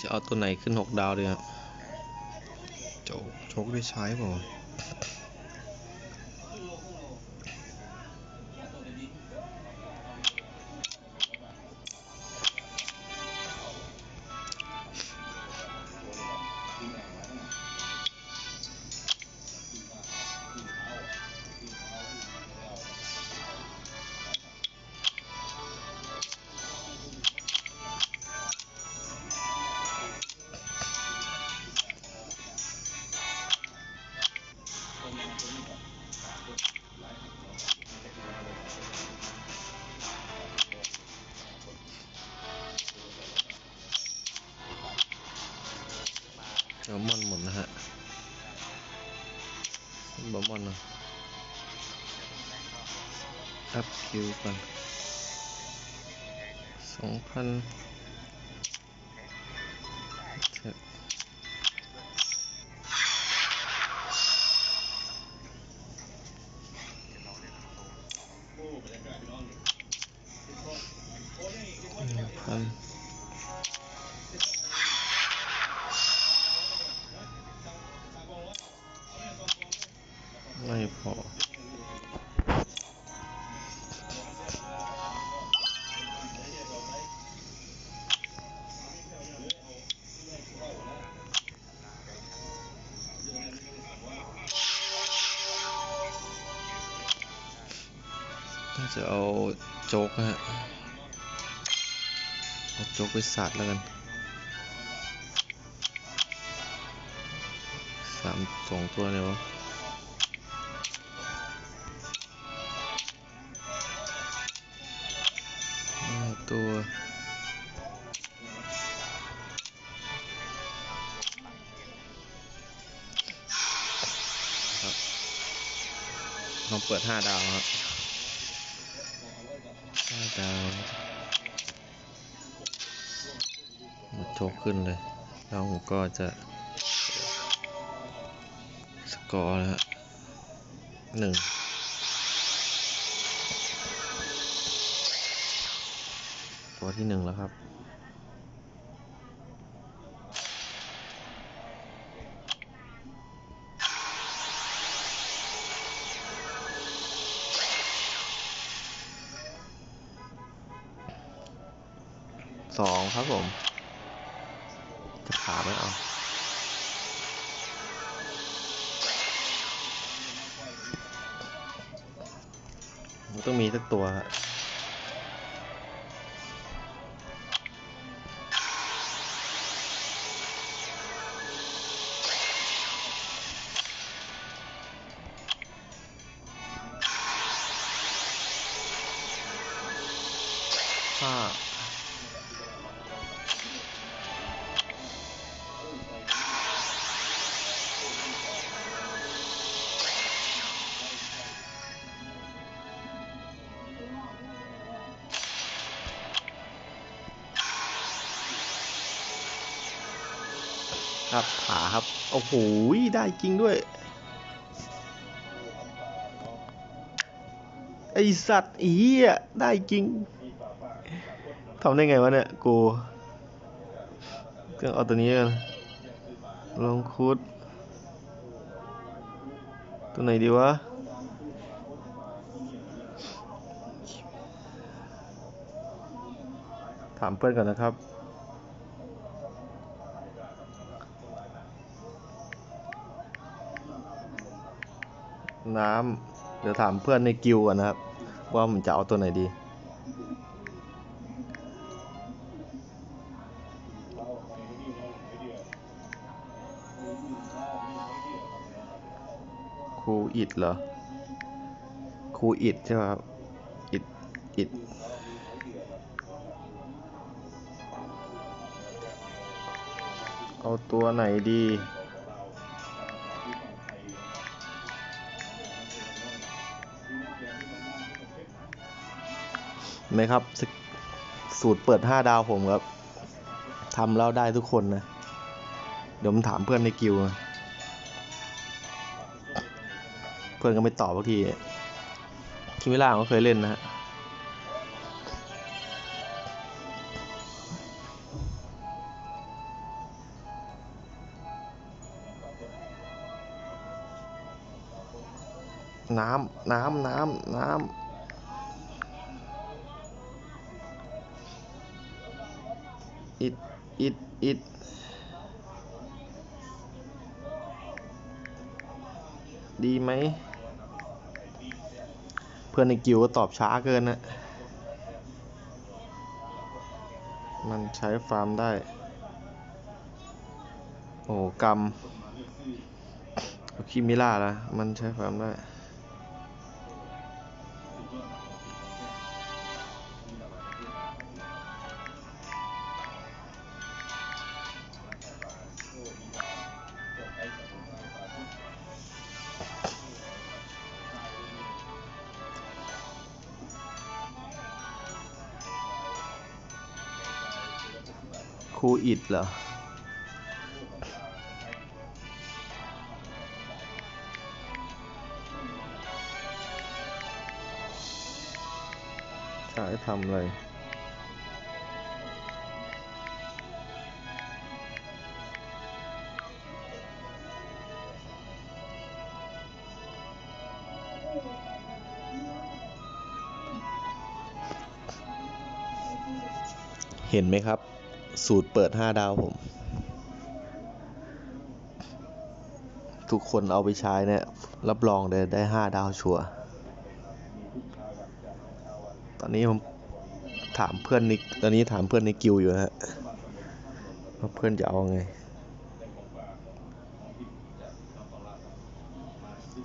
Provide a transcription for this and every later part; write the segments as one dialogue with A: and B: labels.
A: จะเอาตัวไหนขึ้นหกดาวดีครับ บอมอนมาอัพคิวก่อนสองพัน จะเอาโจ๊กฮะเอาโจ๊กไปสัตว์แล้วกันสามสองตัวเลยวะตัวครับลองเปิดห้าดาวครับ ดาวมาโชกขึ้นเลยแล้วผมก็จะสกอร์นะฮะหนึ่งตัวที่หนึ่งแล้วครับ สองครับผมจะขาไม่เอามันต้องมีสักตัวฮะห้า ครับขาครับ โอ้โห ได้จริงด้วย ไอสัตว์อีอะได้จริงทำได้ไงวะเนี่ย กูก็เอาตัวนี้กันลองคูดตัวไหนดีวะ
B: ถามเพื่อนก่อนนะครับ น้ำเดี๋ยวถามเพื่อนในกิวก่อนนะครับ ว่าผมจะเอาตัวไหนดี ครูอิดเหรอ ครูอิดใช่ไหมครับ อิด อิดเอาตัวไหนดี ไหมครับ สูตรเปิด 5 ดาวผมครับทำแล้วได้ทุกคนนะ เดี๋ยวผมถามเพื่อนในกิวนะเพื่อนก็ไม่ตอบบางทีคิมิล่าก็เคยเล่นนะฮะน้ำ น้ำ น้ำ น้ำ อิดอิดอิดดีไหม เพื่อนในกิวก็ตอบช้าเกินนะมันใช้ฟาร์มได้ โอ้กรรมคิมิล่าละมันใช้ฟาร์มได้ ครูอิดเหรอ ใช้ทำอะไรเห็นไหมครับ สูตรเปิด 5 ดาวผม ทุกคนเอาไปใช้เนี่ย รับรองเลยได้ 5 ดาวชัวร์ตอนนี้ผมถามเพื่อนในตอนนี้ถามเพื่อนในกิวอยู่นะฮะว่าเพื่อนจะเอาไง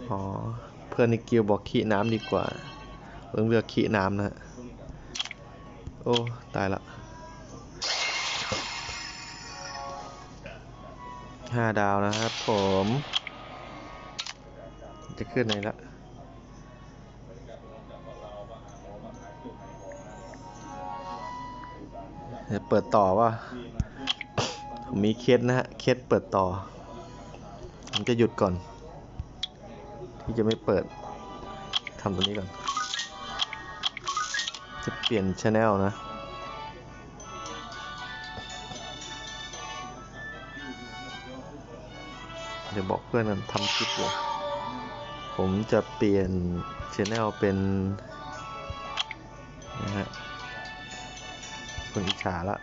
B: อ๋อ เพื่อนในกิวบอกขี้น้ำดีกว่าเพิ่งเลือกขี้น้ำนะฮะ โอ้ ตายละ ห้าดาวนะครับผม จะขึ้นไหนละเดี๋ยวเปิดต่อว่าผมมีเคสนะฮะ เคสเปิดต่อ ผมจะหยุดก่อน ที่จะไม่เปิดทำตัวนี้ก่อน จะเปลี่ยนช anel นะ บอกเพื่อนทำคลิปอยู่ผมจะเปลี่ยนช anel เป็นนะฮะคนอิจฉาละ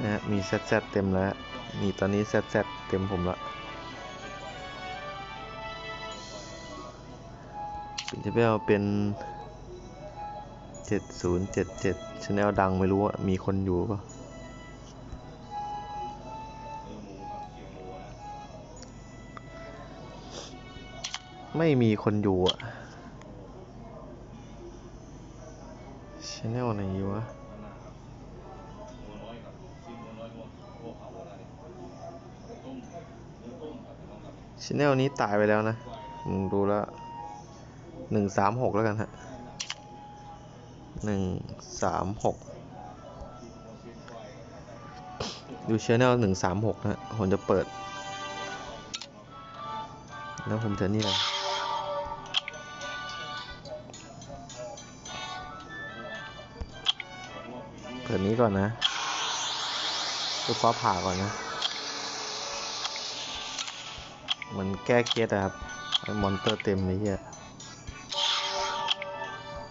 B: นะฮะมี ZZ เต็มแล้วมีตอนนี้ ZZ เต็มผมละเป็นจะไปเอาเป็น7077 channel ดังไม่รู้ว่ามีคนอยู่ปะ ไม่มีคนอยู่อะชแนลไหนวะชแนลนี้ตายไปแล้วนะผมดูแล้วหนึ่งสามหกแล้วกันฮะหนึ่งสามหกดูชแนลหนึ่งสามหกนะฮะผมจะเปิด แล้วผมจะนี่เลย ถวนี้ก่อนนะลูกฟ้าผ่าก่อนนะ มันแก้เครียดอะครับมอนเตอร์เต็มเลยเนี่ย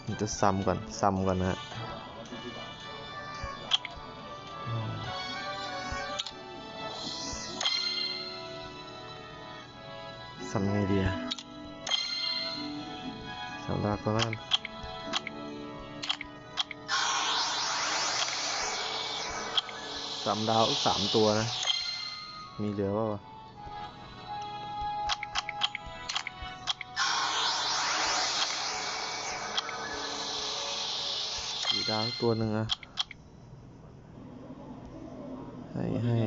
B: มันจะซ้ำก่อน ซ้ำก่อนนะซ้ำไงดีอะซ้ำดาก็แล้ว สามดาวสามตัวนะ มีเหลือเปล่าวะสี่ดาวตัวหนึ่งอะให้ให้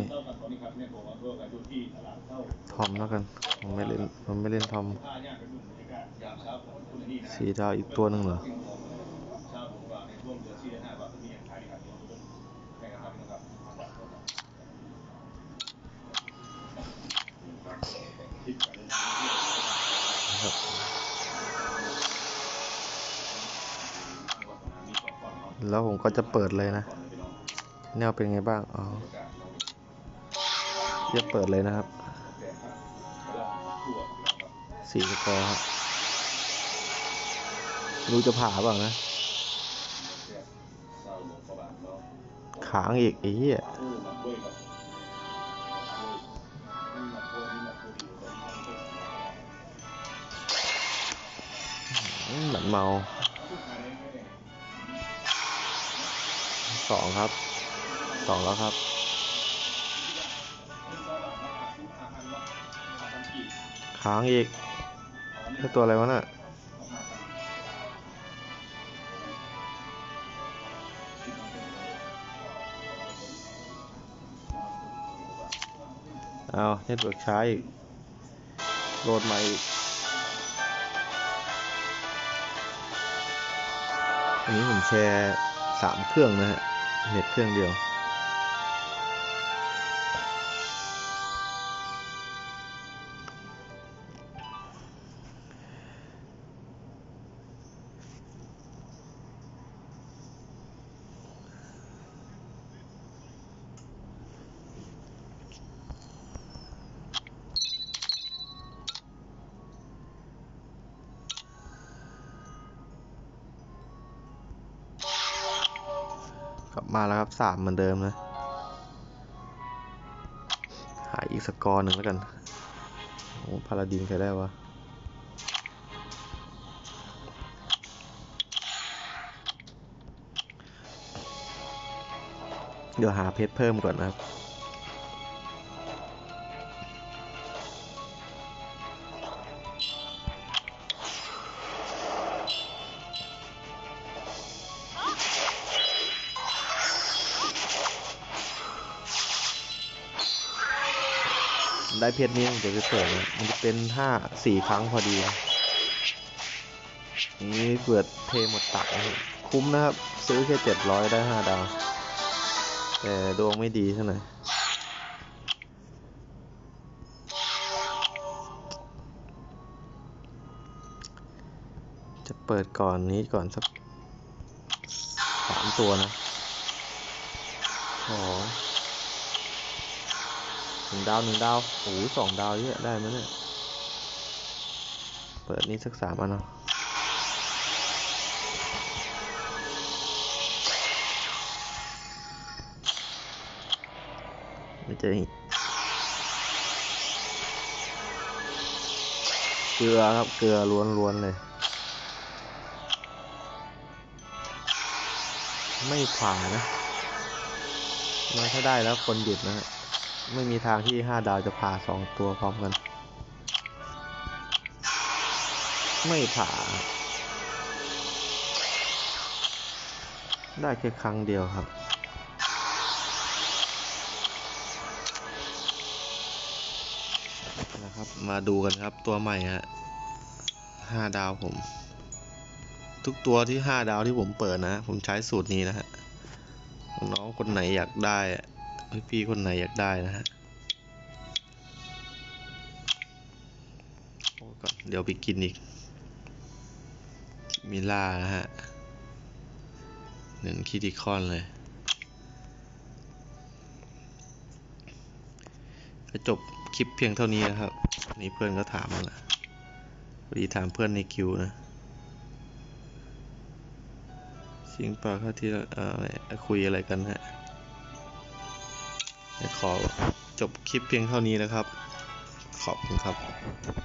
B: ทอมแล้วกันผมไม่เล่นผมไม่เล่นทอมสี่ดาวอีกตัวหนึ่งเหรอ แล้วผมก็จะเปิดเลยนะ แนวเป็นไงบ้าง อ๋อจะเปิดเลยนะครับสี่สกอร์ครับรู้จะผ่าเปล่านะ ขางอีกไอ้เหี้ยเหมือนเมา สองครับสองแล้วครับ ค้างอีกนี่ตัวอะไรวะน่ะเอา network ช้าอีกโหลดใหม่อีกอันนี้ผมแชร์สามเครื่องนะฮะ เน็ตเครื่องเดียว มาแล้วครับสามเหมือนเดิมนะ หาอีกสกอร์หนึ่งแล้วกันโอ้พาราดินใครได้วะเดี๋ยวหาเพชรเพิ่มก่อนนะครับ เพชรนี้เดี๋ยวจะเปิดมันจะเป็นห้าสี่ครั้งพอดี นี่เปิดเทหมดตักคุ้มนะครับ ซื้อแค่เจ็ดร้อยได้ห้าดาว แต่ดวงไม่ดีเท่าไหร่จะเปิดก่อนนี้ก่อนสักสามตัวนะสอง หนึ่งดาวหนึ่งดาวโอ้โหสองดาวเยอะได้ไหมเนี่ย เปิดนี้สักสามอันเนาะไมันจะเกลือครับเกลือล้วนๆเลย ไม่ผ่านะมาถ้าได้แล้วคนหยุดนะฮะ ไม่มีทางที่ห้าดาวจะผ่าสองตัวพร้อมกัน ไม่ผ่า ได้แค่ครั้งเดียวครับ นะครับ มาดูกันครับตัวใหม่ฮะห้าดาวผม ทุกตัวที่ห้าดาวที่ผมเปิดนะ ผมใช้สูตรนี้นะฮะน้องคนไหนอยากได้ พี่คนไหนอยากได้นะฮะโอ้ก่อนเดี๋ยวไปกินอีก มิล่านะฮะหนึ่งคิติคอนเลย ก็จบคลิปเพียงเท่านี้นะครับ นี่เพื่อนก็ถามมาละพอดีถามเพื่อนในคิวนะสิงปลาข้าที่เอ่อคุยอะไรกันฮะ ขอจบคลิปเพียงเท่านี้นะครับ ขอบคุณครับ